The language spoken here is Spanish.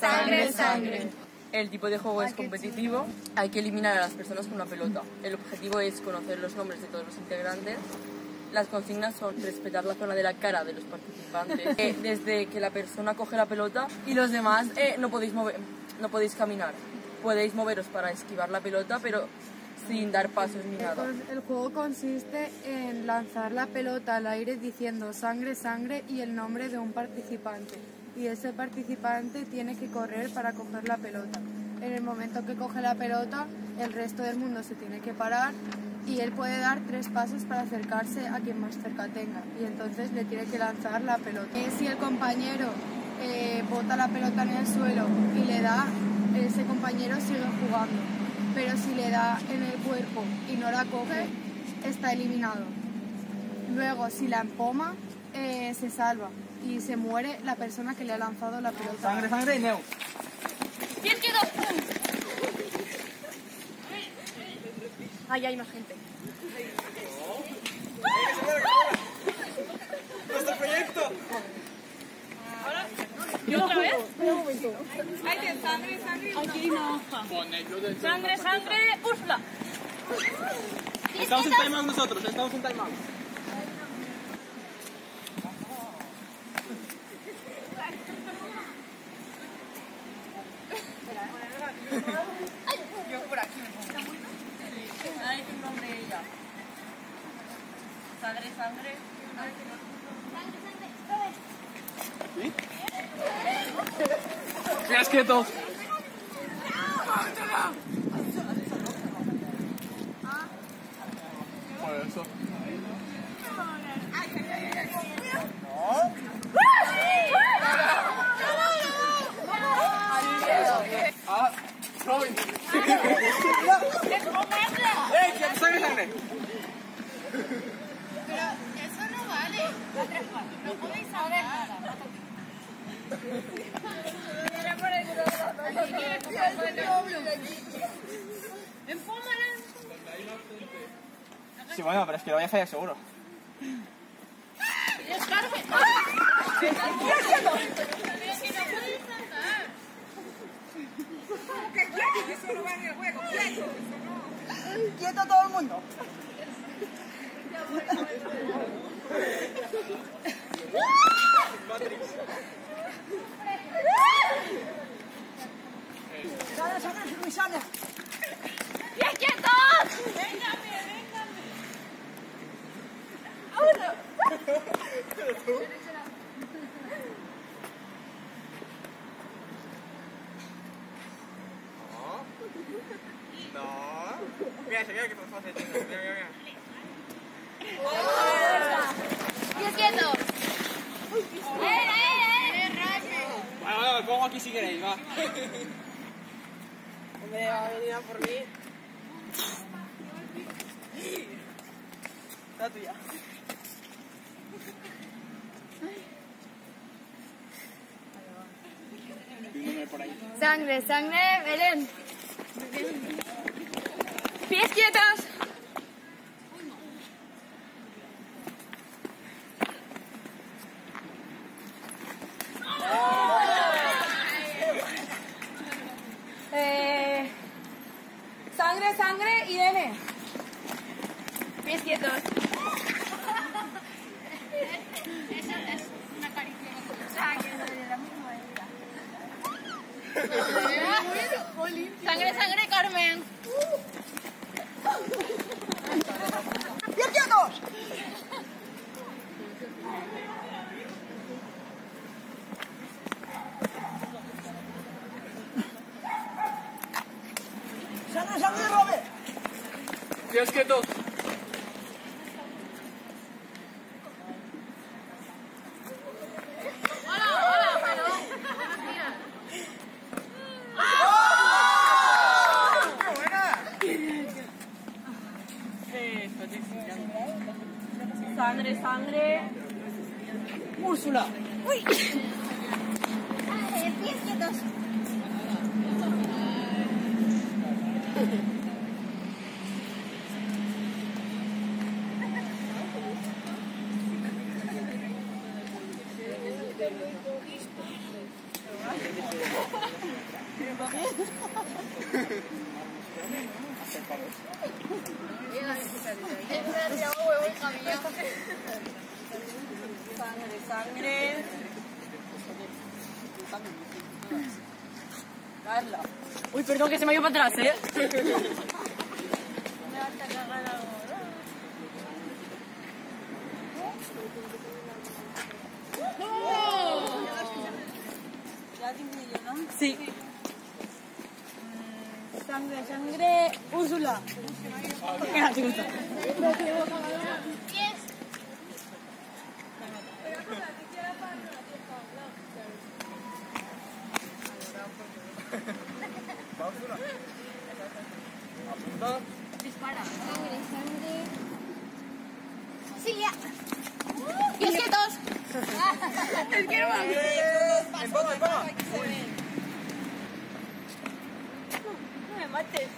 sangre. El tipo de juego es competitivo. Hay que eliminar a las personas con una pelota. El objetivo es conocer los nombres de todos los integrantes. Las consignas son respetar la zona de la cara de los participantes. Eh, desde que la persona coge la pelota y los demás eh, no podéis mover, no podéis caminar. Podéis moveros para esquivar la pelota, pero sin dar pasos ni nada. El juego consiste en lanzar la pelota al aire diciendo sangre, sangre y el nombre de un participante. Y ese participante tiene que correr para coger la pelota. En el momento que coge la pelota, el resto del mundo se tiene que parar y él puede dar tres pasos para acercarse a quien más cerca tenga. Y entonces le tiene que lanzar la pelota. Eh, si el compañero eh, bota la pelota en el suelo y le da, ese compañero sigue jugando pero si le da en el cuerpo y no la coge, está eliminado. Luego, si la empoma, eh, se salva y se muere la persona que le ha lanzado la pelota. Sangre, sangre y neo. ¡Bien quedó! Ahí hay más gente. ¡Nuestro proyecto! ¿Y otra vez? Ahí tienes sangre, sangre. Aquí no. Sangre, sangre, Úrsula. Estamos en timeout nosotros, estamos en timeout. Yo por aquí. Ahí tiene un nombre ella. Sangre, sangre. Quedas quietos. Por eso. Ah, Robin. ¡Eh, que sangre, sangre! Eso no vale. No podéis hablar. Sí, bueno, pero es que lo voy a fallar seguro. ¡Quieto todo el mundo! Dale, Sandra, Luisana. ¡Bien quietos! ¡Véngame, véngame! ¡Uno! ¿Pero tú? No. No. Mira, se mira que por favor se tenga. Mira, mira, mira. ¡Oh! Bueno, me pongo aquí si queréis, va. Hombre, va a venir a por mí. La tuya. Dímeme por ahí. Sangre, sangre, Belén. Pies quietos. Eh, sangre, sangre, Irene. Pies quietos. Eso es una caricia. Sangre, sangre, Carmen. ¡Bien quietos! ¡Sangre, sangre, Robert! Quedas quietos. Hola, hola, pero. Mira. Sangre, sangre. Úrsula. Pies quietos. Sangre, sangre. Carla. Uy, perdón, que se me ha ido para atrás, ¿eh? Sí. Sangre, sangre, Úrsula. Venga, te gusta. Sangre, sangre. Sí, ya. Y es que dos. Empoca, empoca. No Ei, pane, pane! noh, näe, Matis.